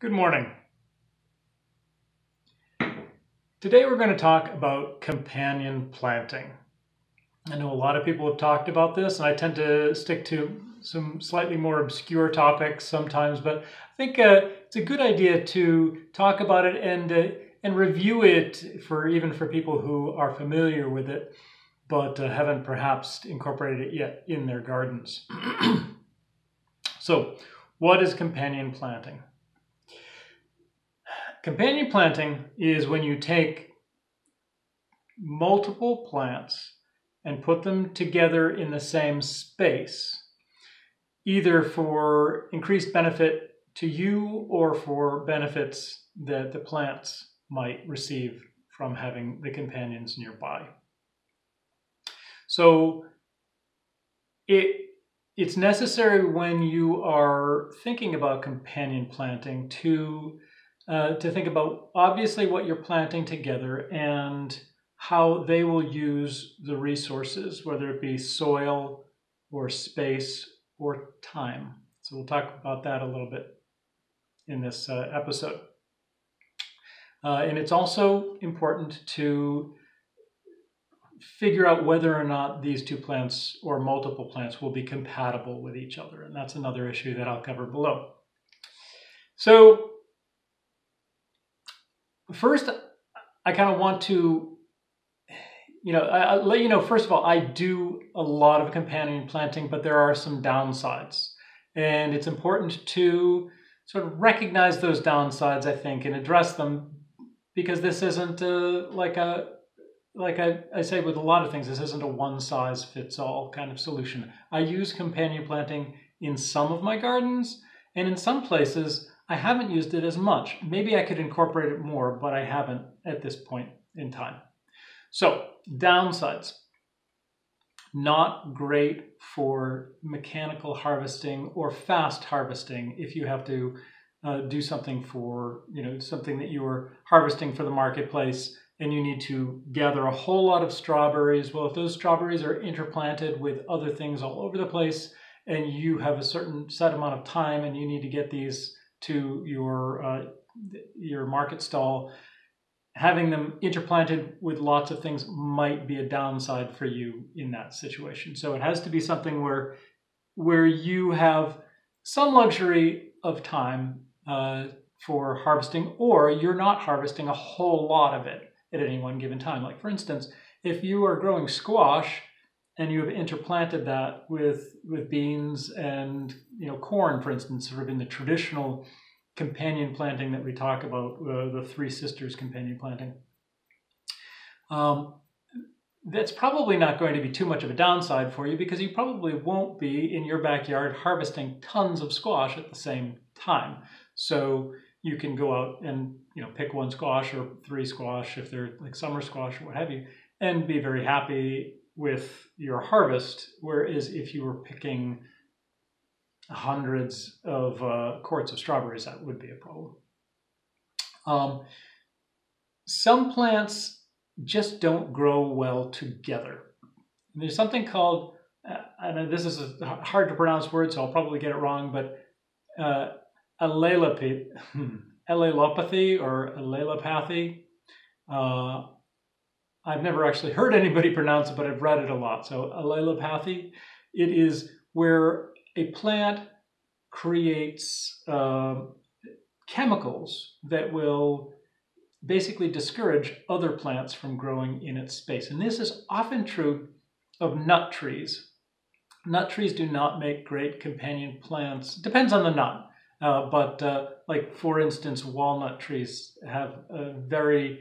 Good morning. Today we're going to talk about companion planting. I know a lot of people have talked about this, and I tend to stick to some slightly more obscure topics sometimes, but I think uh, it's a good idea to talk about it and uh, and review it for even for people who are familiar with it, but uh, haven't perhaps incorporated it yet in their gardens. so, what is companion planting? Companion planting is when you take multiple plants and put them together in the same space, either for increased benefit to you or for benefits that the plants might receive from having the companions nearby. So it it's necessary when you are thinking about companion planting to uh, to think about obviously what you're planting together and how they will use the resources, whether it be soil or space or time. So we'll talk about that a little bit in this uh, episode. Uh, and it's also important to figure out whether or not these two plants or multiple plants will be compatible with each other. And that's another issue that I'll cover below. So first, I kind of want to, you know, I, I let you know, first of all, I do a lot of companion planting, but there are some downsides. And it's important to sort of recognize those downsides, I think, and address them because this isn't a, like a, like I, I say with a lot of things, this isn't a one size fits all kind of solution. I use companion planting in some of my gardens, and in some places, I haven't used it as much. Maybe I could incorporate it more, but I haven't at this point in time. So, downsides. Not great for mechanical harvesting or fast harvesting if you have to uh, do something for, you know, something that you are harvesting for the marketplace and you need to gather a whole lot of strawberries. Well, if those strawberries are interplanted with other things all over the place and you have a certain set amount of time and you need to get these to your uh, your market stall, having them interplanted with lots of things might be a downside for you in that situation. So it has to be something where where you have some luxury of time uh, for harvesting, or you're not harvesting a whole lot of it at any one given time. Like for instance, if you are growing squash and you have interplanted that with with beans and you know corn, for instance, sort of in the traditional companion planting that we talk about, uh, the Three Sisters companion planting. Um, that's probably not going to be too much of a downside for you because you probably won't be in your backyard harvesting tons of squash at the same time. So you can go out and you know pick one squash or three squash if they're like summer squash or what have you, and be very happy with your harvest. Whereas if you were picking hundreds of uh, quarts of strawberries, that would be a problem. Um, some plants just don't grow well together. There's something called, uh, and this is a hard to pronounce word, so I'll probably get it wrong, but uh, allelopathy, allelopathy or allelopathy. Uh, I've never actually heard anybody pronounce it, but I've read it a lot. So allelopathy, it is where a plant creates uh, chemicals that will basically discourage other plants from growing in its space. And this is often true of nut trees. Nut trees do not make great companion plants. Depends on the nut. Uh, but uh, like for instance, walnut trees have a very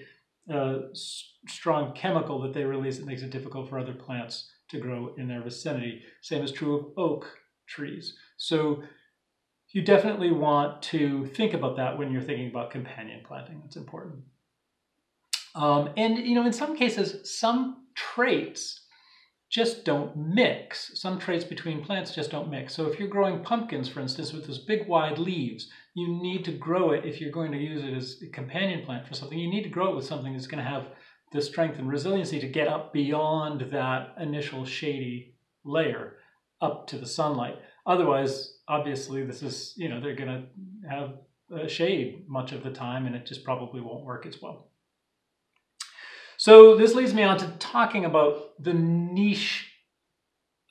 uh, strong chemical that they release that makes it difficult for other plants to grow in their vicinity. Same is true of oak trees. So you definitely want to think about that when you're thinking about companion planting. It's important. Um, and you know, in some cases, some traits just don't mix. Some traits between plants just don't mix. So if you're growing pumpkins, for instance, with those big wide leaves, you need to grow it if you're going to use it as a companion plant for something. You need to grow it with something that's going to have the strength and resiliency to get up beyond that initial shady layer up to the sunlight. Otherwise, obviously, this is, you know, they're going to have uh, shade much of the time, and it just probably won't work as well. So this leads me on to talking about the niche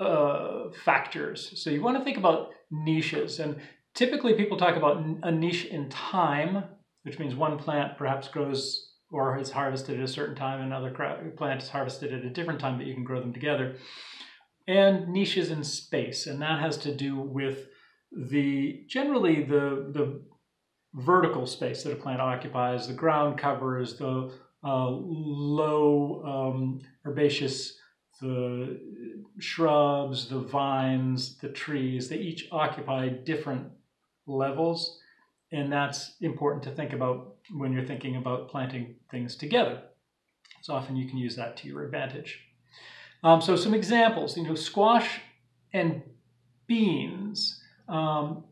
uh, factors. So you want to think about niches, and typically people talk about a niche in time, which means one plant perhaps grows or is harvested at a certain time, and another plant is harvested at a different time, but you can grow them together. And niches in space, and that has to do with the generally the the vertical space that a plant occupies, the ground covers, the uh, low um, herbaceous, the shrubs, the vines, the trees, they each occupy different levels. And that's important to think about when you're thinking about planting things together. So often you can use that to your advantage. Um, so some examples, you know, squash and beans. Um,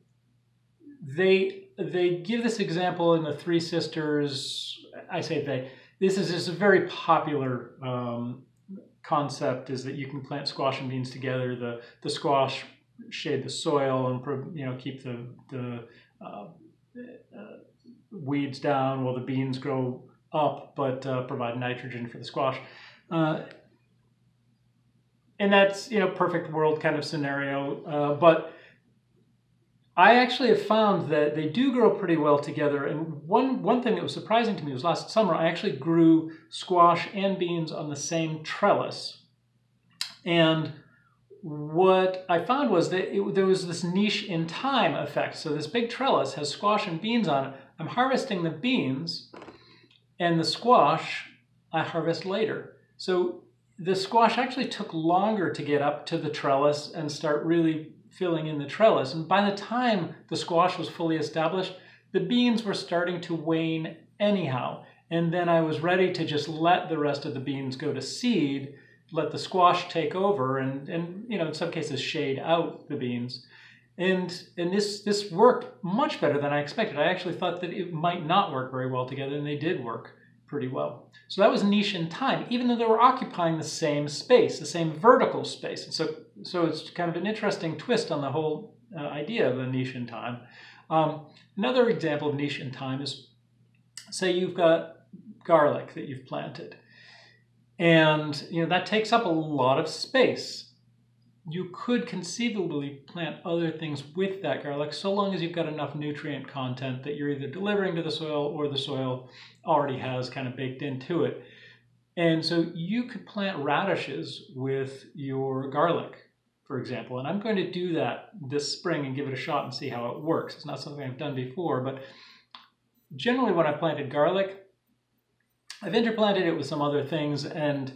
they they give this example in the Three Sisters. I say they. This is just a very popular um, concept. Is that you can plant squash and beans together. The the squash shade the soil and you know keep the the uh, uh, weeds down while the beans grow up, but uh, provide nitrogen for the squash. Uh, and that's you know perfect world kind of scenario, uh, but I actually have found that they do grow pretty well together. And one, one thing that was surprising to me was last summer, I actually grew squash and beans on the same trellis. And what I found was that it, there was this niche in time effect. So this big trellis has squash and beans on it. I'm harvesting the beans, and the squash I harvest later. So the squash actually took longer to get up to the trellis and start really filling in the trellis. And by the time the squash was fully established, the beans were starting to wane anyhow. And then I was ready to just let the rest of the beans go to seed, let the squash take over, and, and you know, in some cases shade out the beans. And, and this, this worked much better than I expected. I actually thought that it might not work very well together, and they did work pretty well. So that was niche in time, even though they were occupying the same space, the same vertical space. And so, so it's kind of an interesting twist on the whole uh, idea of a niche in time. Um, another example of niche in time is, say you've got garlic that you've planted. And you know that takes up a lot of space you could conceivably plant other things with that garlic so long as you've got enough nutrient content that you're either delivering to the soil or the soil already has kind of baked into it. And so you could plant radishes with your garlic, for example. And I'm going to do that this spring and give it a shot and see how it works. It's not something I've done before, but generally when I planted garlic, I've interplanted it with some other things and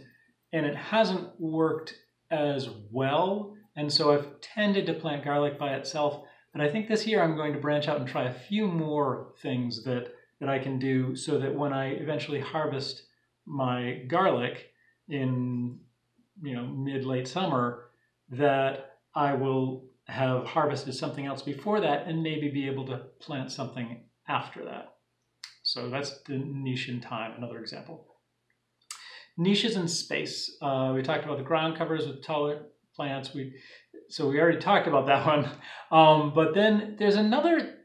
and it hasn't worked as well. And so I've tended to plant garlic by itself. But I think this year I'm going to branch out and try a few more things that, that I can do so that when I eventually harvest my garlic in you know mid late summer that I will have harvested something else before that and maybe be able to plant something after that. So that's the niche in time, another example. Niches in space. Uh, we talked about the ground covers with taller plants. We so we already talked about that one. Um, but then there's another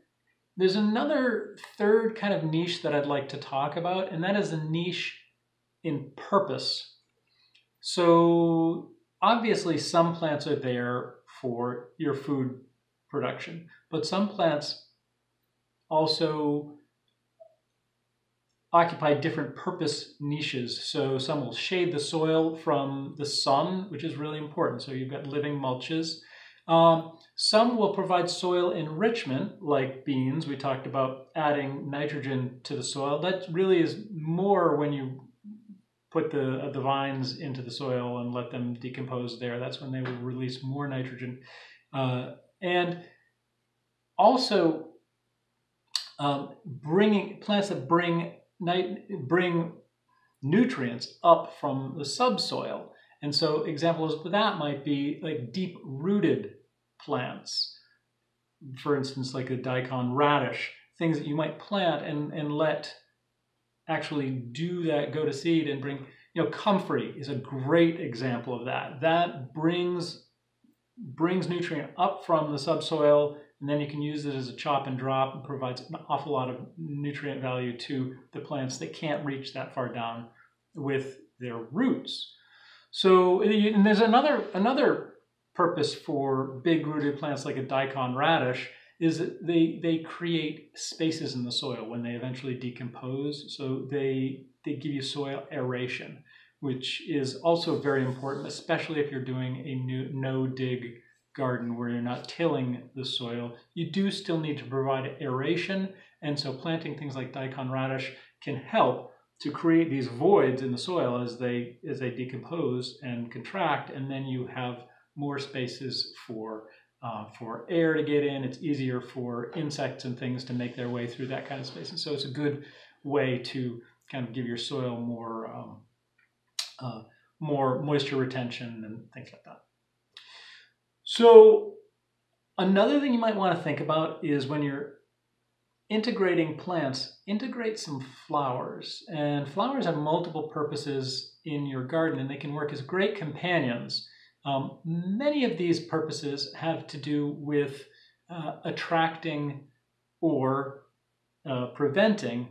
there's another third kind of niche that I'd like to talk about, and that is a niche in purpose. So obviously, some plants are there for your food production, but some plants also occupy different purpose niches. So some will shade the soil from the sun, which is really important. So you've got living mulches. Um, some will provide soil enrichment, like beans. We talked about adding nitrogen to the soil. That really is more when you put the, the vines into the soil and let them decompose there. That's when they will release more nitrogen. Uh, and also um, bringing plants that bring bring nutrients up from the subsoil. And so examples of that might be like deep rooted plants. For instance, like a daikon radish, things that you might plant and, and let actually do that, go to seed and bring, you know, comfrey is a great example of that. That brings brings nutrient up from the subsoil and then you can use it as a chop and drop and provides an awful lot of nutrient value to the plants that can't reach that far down with their roots. So and there's another another purpose for big rooted plants like a daikon radish is that they they create spaces in the soil when they eventually decompose. So they they give you soil aeration, which is also very important, especially if you're doing a new no dig garden where you're not tilling the soil. You do still need to provide aeration, and so planting things like daikon radish can help to create these voids in the soil as they as they decompose and contract, and then you have more spaces for uh, for air to get in. It's easier for insects and things to make their way through that kind of space. And so it's a good way to kind of give your soil more, um, uh, more moisture retention and things like that. So another thing you might want to think about is when you're integrating plants, integrate some flowers. And flowers have multiple purposes in your garden and they can work as great companions um, many of these purposes have to do with uh, attracting or uh, preventing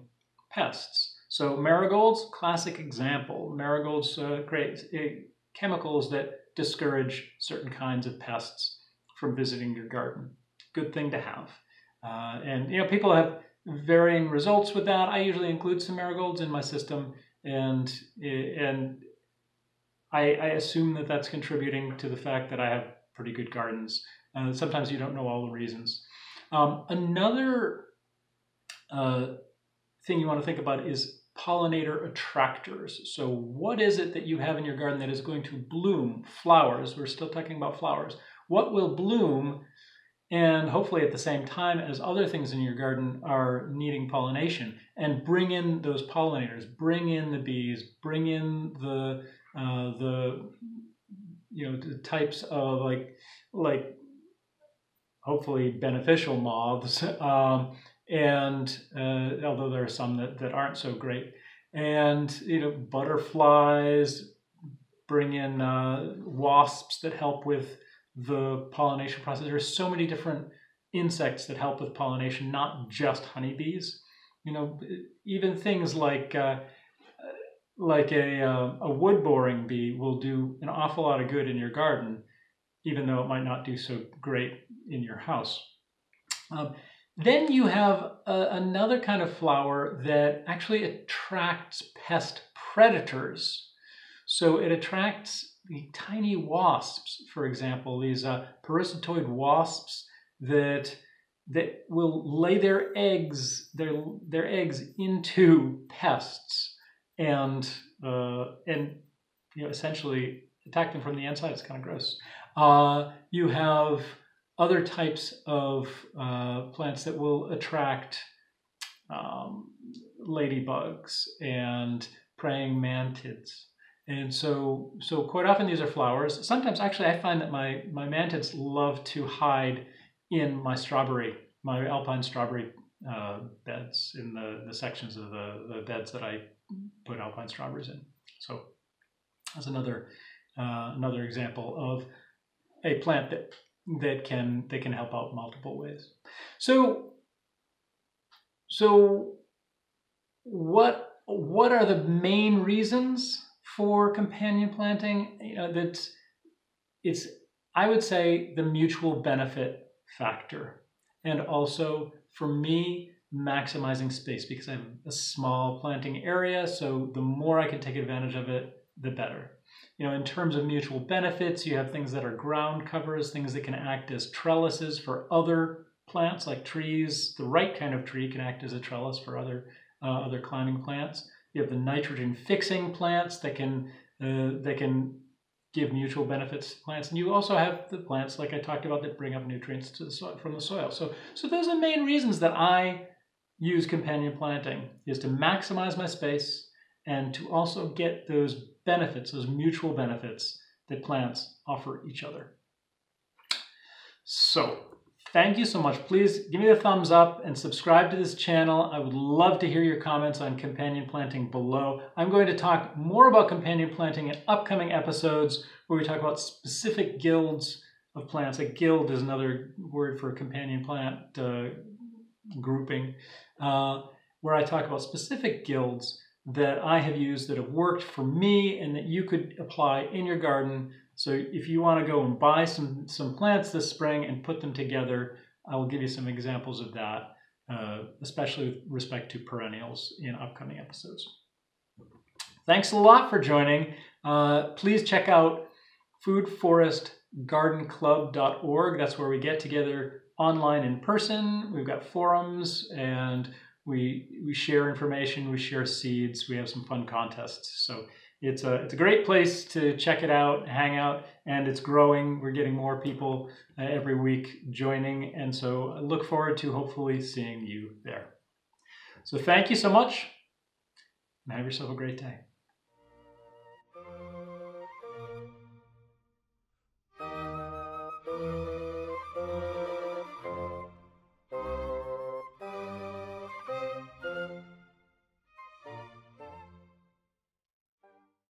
pests. So marigolds, classic example. Marigolds uh, create uh, chemicals that discourage certain kinds of pests from visiting your garden. Good thing to have. Uh, and you know, people have varying results with that. I usually include some marigolds in my system, and and I, I assume that that's contributing to the fact that I have pretty good gardens. Uh, sometimes you don't know all the reasons. Um, another uh, thing you want to think about is pollinator attractors. So, what is it that you have in your garden that is going to bloom flowers? We're still talking about flowers. What will bloom and hopefully at the same time as other things in your garden are needing pollination and bring in those pollinators, bring in the bees, bring in the uh, the you know the types of like like hopefully beneficial moths um, and uh, although there are some that, that aren't so great. And you know butterflies bring in uh, wasps that help with the pollination process. There's so many different insects that help with pollination not just honeybees. You know even things like uh, like a, uh, a wood boring bee will do an awful lot of good in your garden, even though it might not do so great in your house. Um, then you have a, another kind of flower that actually attracts pest predators. So it attracts the tiny wasps, for example, these uh, parasitoid wasps that that will lay their eggs their their eggs into pests and uh, and you know essentially attack them from the inside. It's kind of gross. Uh, you have other types of uh, plants that will attract um, ladybugs and praying mantids. And so, so quite often these are flowers. Sometimes, actually, I find that my my mantids love to hide in my strawberry, my alpine strawberry uh, beds in the, the sections of the, the beds that I put alpine strawberries in. So that's another uh, another example of a plant that that can that can help out multiple ways. So so what what are the main reasons for companion planting? You know, that it's I would say the mutual benefit factor, and also for me maximizing space because I have a small planting area. So the more I can take advantage of it, the better. You know, in terms of mutual benefits, you have things that are ground covers, things that can act as trellises for other plants like trees. The right kind of tree can act as a trellis for other uh, other climbing plants. You have the nitrogen fixing plants that can uh, that can give mutual benefits to plants. And you also have the plants, like I talked about, that bring up nutrients to the soil, from the soil. So, so those are the main reasons that I use companion planting is to maximize my space and to also get those benefits, those mutual benefits that plants offer each other. So, thank you so much. Please give me the thumbs up and subscribe to this channel. I would love to hear your comments on companion planting below. I'm going to talk more about companion planting in upcoming episodes where we talk about specific guilds of plants. A guild is another word for a companion plant uh, grouping, uh, where I talk about specific guilds that I have used that have worked for me and that you could apply in your garden. So if you want to go and buy some, some plants this spring and put them together, I will give you some examples of that, uh, especially with respect to perennials in upcoming episodes. Thanks a lot for joining. Uh, please check out foodforestgardenclub.org. That's where we get together online in person. We've got forums and we we share information, we share seeds, we have some fun contests. So it's a it's a great place to check it out, hang out, and it's growing. We're getting more people uh, every week joining, and so I look forward to hopefully seeing you there. So thank you so much, and have yourself a great day.